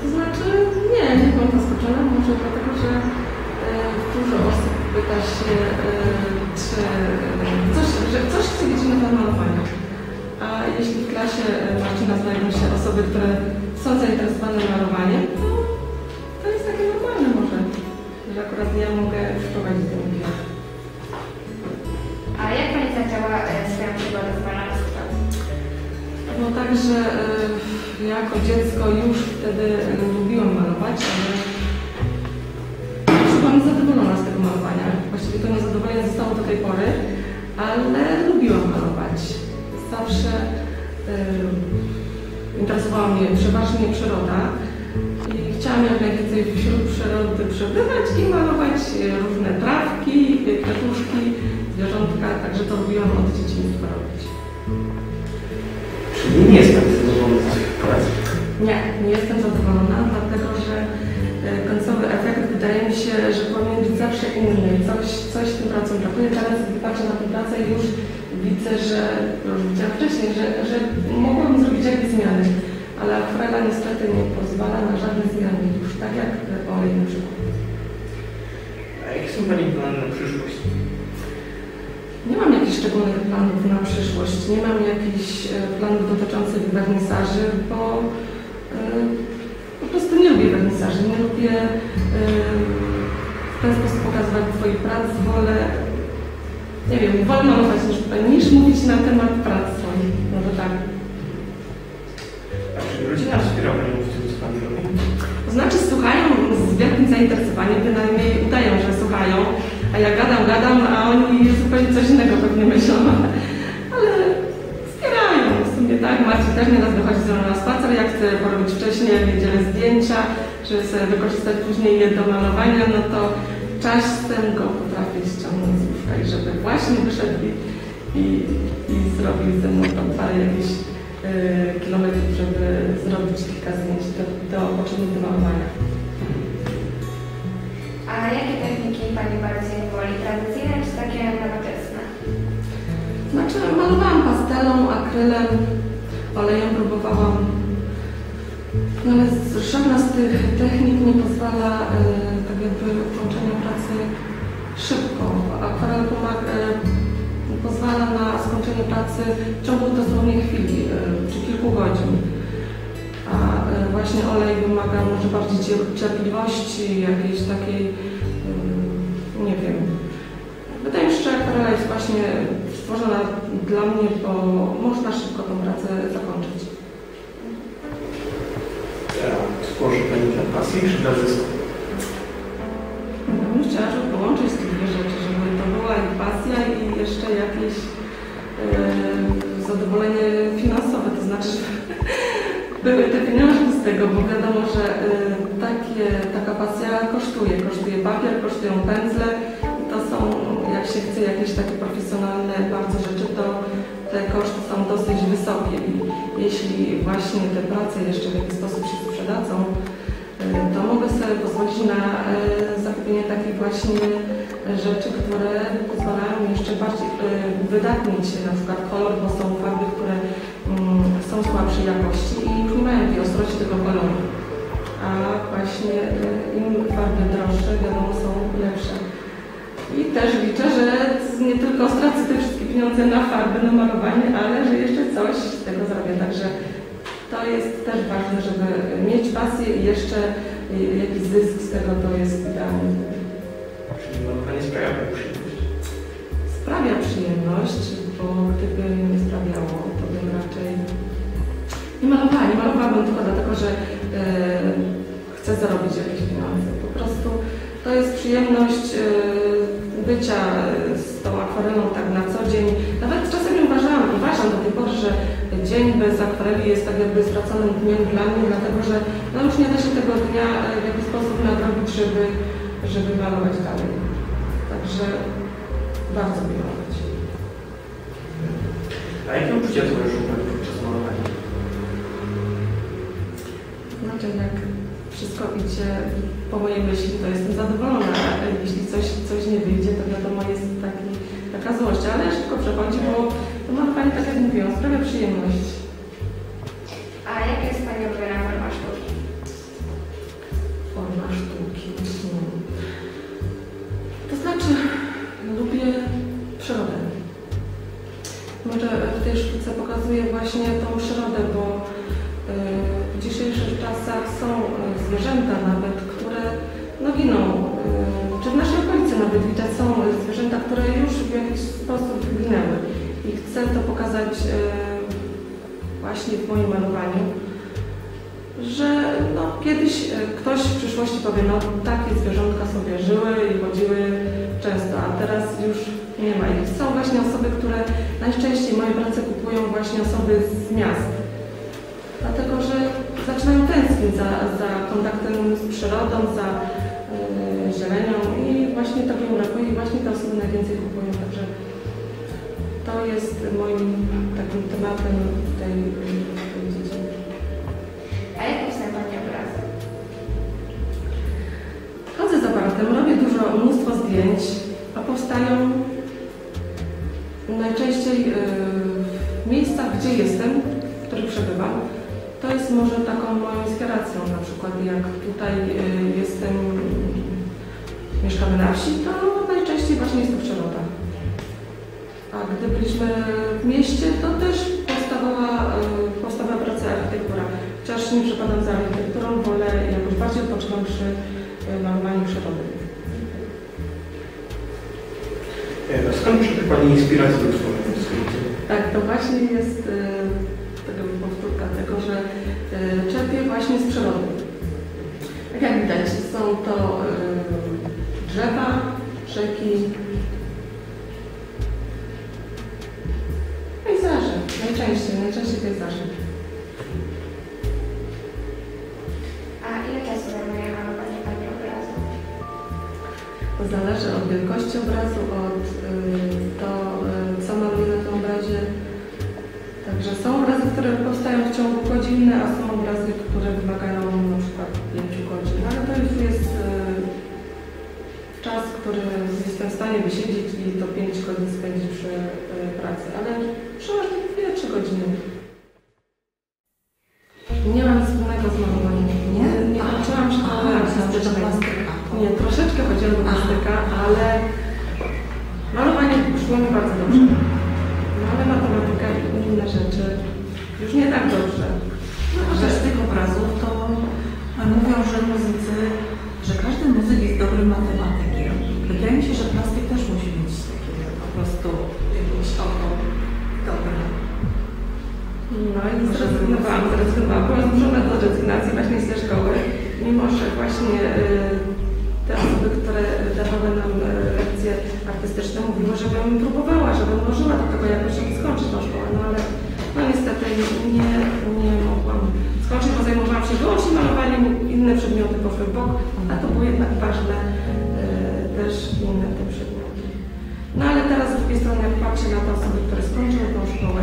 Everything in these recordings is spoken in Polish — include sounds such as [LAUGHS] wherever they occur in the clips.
To znaczy, nie, nie byłam zaskoczona, może dlatego, że e, dużo osób pyta się, e, czy e, coś, że coś chce wiedzieć na temat malowania. A jeśli w klasie e, Marcina znajdą się osoby, które są zainteresowane malowaniem, to, to jest takie normalne może, że akurat ja mogę wprowadzić ten wywiad. A jak Pani zaczęła e, swoją przygodę z malarstwem? No także e, jako dziecko już wtedy e, lubiłam malować, ale byłam zadowolona z tego malowania. Właściwie to niezadowolenie zostało do tej pory, ale lubiłam malować. Zawsze e, interesowała mnie przeważnie przyroda i chciałam jak najwięcej wśród przyrody przebywać i malować różne trawki, kwiatuszki, zwierzątka, także to lubiłam od dzieciństwa robić. Czyli nie jest Nie, nie jestem zadowolona, dlatego że e, końcowy efekt wydaje mi się, że powinien być zawsze inny. Coś, coś tym pracom brakuje. Teraz gdy patrzę na tę pracę już widzę, że już widziałam wcześniej, że, że mogłabym zrobić jakieś zmiany, ale akwarela niestety nie pozwala na żadne zmiany już, tak jak olej na przykład. A jakie są Pani plany na przyszłość? Nie mam jakichś szczególnych planów na przyszłość, nie mam jakichś e, planów dotyczących wernisaży, bo lubię wernisaży, nie lubię e, w ten sposób pokazywać swoich prac, wolę, nie wiem, wolę malować niż, niż mówić na temat prac swoich, może tak. A czy rodzina wspiera Panią w tym, co Pani robi? To znaczy słuchają z wielkim zainteresowaniem, bynajmniej udają, że słuchają, a ja gadam, gadam, a oni zupełnie coś innego pewnie myślą, Marcin też nieraz wychodzi ze mną na spacer, jak chcę porobić wcześniej, jak niedzielę zdjęcia, żeby sobie wykorzystać później je do malowania, no to czasem go potrafię ściągnąć z łóżka i żeby właśnie wyszedł i, i, i zrobił ze mną tam parę jakichś yy, kilometrów, żeby zrobić kilka zdjęć do, do potrzebnych do malowania. A jakie techniki Pani bardziej woli? Tradycyjne czy takie nowoczesne? Znaczy malowałam pastelą, akrylem, olejem próbowałam. No ale żadna z tych technik nie pozwala e, tak jakby pracy szybko. Akwarel pomaga, e, pozwala na skończenie pracy w ciągu dosłownie chwili, e, czy kilku godzin. A e, właśnie olej wymaga może bardziej cier- cierpliwości, jakiejś takiej, e, nie wiem, Wydaje mi się, że akwarela jest właśnie stworzona dla mnie, bo można szybko tą pracę zakończyć. Tworzy Pani dla pasji czy dla zysku? Ja bym chciała, żeby połączyć te dwie rzeczy, żeby to była i pasja i jeszcze jakieś e, zadowolenie finansowe, to znaczy, że [LAUGHS] były te pieniążki z tego, bo wiadomo, że e, takie, taka pasja kosztuje. Kosztuje papier, kosztują pędzle. Jak się chce, jakieś takie profesjonalne bardzo rzeczy, to te koszty są dosyć wysokie jeśli właśnie te prace jeszcze w jakiś sposób się sprzedadzą, e, to mogę sobie pozwolić na e, zakupienie takich właśnie rzeczy, które pozwalają jeszcze bardziej e, wydatnić na przykład kolor, bo są farby, które mm, są słabszej jakości i nie mają tej ostrości tego koloru. A właśnie im farby droższe, wiadomo, są lepsze. I też liczę, że nie tylko stracę te wszystkie pieniądze na farby, na malowanie, ale że jeszcze coś z tego zrobię. Także to jest też ważne, żeby mieć pasję i jeszcze y, jakiś zysk z tego to jest idealne. Czyli malowanie sprawia przyjemność. Sprawia przyjemność, bo gdyby nie sprawiało, to bym raczej nie malowała. Nie malowałabym tylko dlatego, że e, chcę zarobić jakieś pieniądze. Po prostu to jest przyjemność e, bycia z tą akwarelą tak na co dzień. Nawet czasem uważam, uważam do tej pory, że dzień bez akwareli jest tak jakby straconym dniem dla mnie, dlatego że no już nie da się tego dnia e, w jakiś sposób nadrobić, żeby, żeby malować dalej. Także bardzo lubię malować. A jakie uczucia towarzyszą Pani podczas malowania? Znaczy jak wszystko idzie po mojej myśli, to jestem zadowolona. Jeśli coś, coś nie wyjdzie, to wiadomo jest taki, taka złość, ale szybko przechodzi, bo to malowanie, tak jak mówiłam, sprawia przyjemność. Pokazać y, właśnie w moim malowaniu że no, kiedyś e, ktoś w przyszłości powie, no takie zwierzątka sobie żyły i chodziły często, a teraz już nie ma ich. Są właśnie osoby, które najczęściej moje prace kupują właśnie osoby z miast. Dlatego, że zaczynają tęsknić za, za kontaktem z przyrodą, za e, zielenią i właśnie tego im brakuje i właśnie te osoby najwięcej kupują. To jest moim takim tematem w tej, tej dziedzinie. A jak powstają Pani obrazy? Chodzę z aparatem, robię dużo, mnóstwo zdjęć, a powstają najczęściej yy, w miejscach, gdzie jestem, w których przebywam. To jest może taką moją inspiracją, na przykład jak tutaj yy, jestem, mieszkamy na wsi, to najczęściej właśnie jest to przyroda. A gdy byliśmy w mieście, to też powstawała, yy, powstawała praca architektura. Chociaż nie przepadam za architekturą, wolę jakoś bardziej odpoczywam przy y, malowaniu przyrody. E, a Skąd czerpie Pani inspirację do tworzenia? Tak, to właśnie jest tego powtórka tego, że czerpię właśnie z przyrody. Tak jak widać, są to drzewa, rzeki, A ile czasu zajmuje malowanie Pani obrazu? To zależy od wielkości obrazu, od y, to, y, co maluję na tym obrazie. Także są obrazy, które powstają w ciągu godziny, rzeczy już nie tak dobrze. No, że z tych obrazów to mówią, że muzycy, że każdy muzyk jest dobrym matematykiem. Wydaje mi się, że plastyk też musi mieć takie po prostu jakieś oko dobre. No i zrezygnowałam, zrezygnowałam. Byłam zmuszona do rezygnacji właśnie z tej szkoły, mimo że właśnie y, te osoby, które dawały nam artystyczne, mówiły, żebym próbowała, żebym dążyła do tego jakoś, żeby skończyć tą szkołę, no ale no niestety nie, nie mogłam. Skończyć, bo zajmowałam się wyłącznie malowaniem, inne przedmioty poszły w bok, a to było jednak ważne y, też inne te przedmioty. No ale teraz z drugiej strony, jak patrzę na te osoby, które skończyły tą szkołę,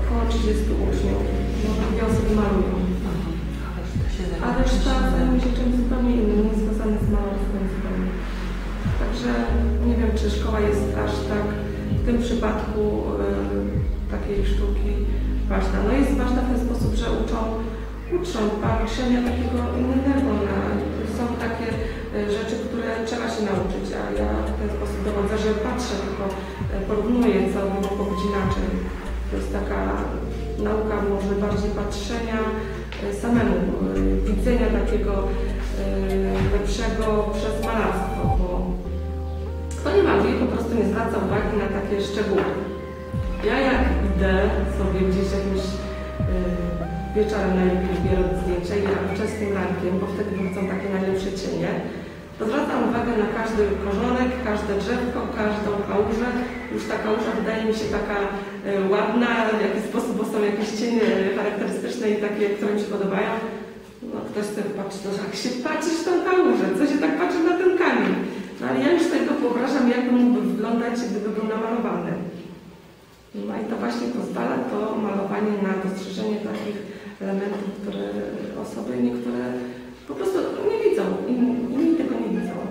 około 30 uczniów, może dwie osoby malują, a reszta zajmuje się czymś zupełnie innym, czy szkoła jest aż tak w tym przypadku y, takiej sztuki ważna. No jest ważna w ten sposób, że uczą, uczą patrzenia takiego innego na, są takie y, rzeczy, które trzeba się nauczyć, a ja w ten sposób dowodzę, że patrzę, tylko y, porównuję, co mogło być inaczej. To jest taka nauka może bardziej patrzenia samemu, widzenia takiego lepszego przez malarstwo, nie maluje, po prostu nie zwraca uwagi na takie szczegóły. Ja jak idę sobie gdzieś jakimś y, wieczorem na robię zdjęcia i ja wczesnym rankiem, bo wtedy wychodzą takie najlepsze cienie, to zwracam uwagę na każdy korzonek, każde drzewko, każdą kałużę. Już ta kałuża wydaje mi się taka y, ładna, w jakiś sposób, bo są jakieś cienie charakterystyczne i takie, które mi się podobają. No ktoś sobie patrzy, no jak się patrzysz tą kałużę, co się tak patrzy na ten kamień? Ale ja już tego wyobrażam, jak mógłby wyglądać, gdyby był namalowany. No i to właśnie pozwala to malowanie na dostrzeżenie takich elementów, które osoby niektóre po prostu nie widzą, inni, inni tego nie widzą.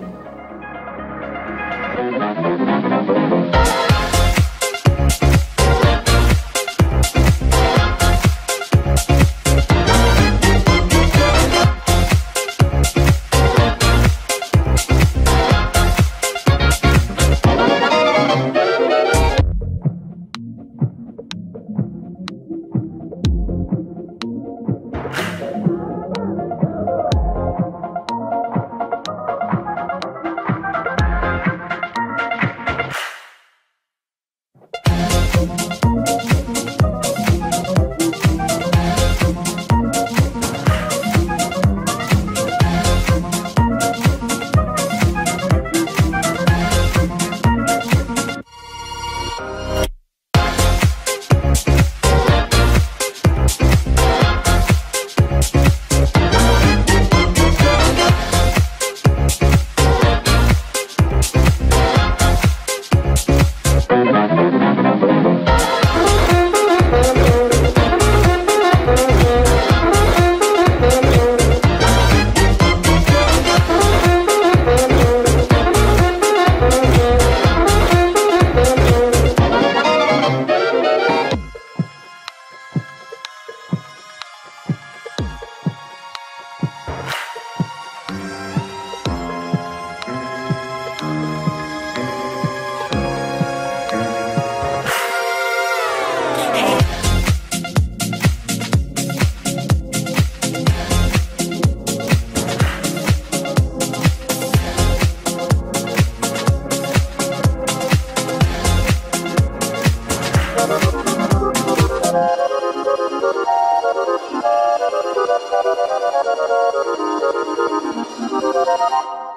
Thank you.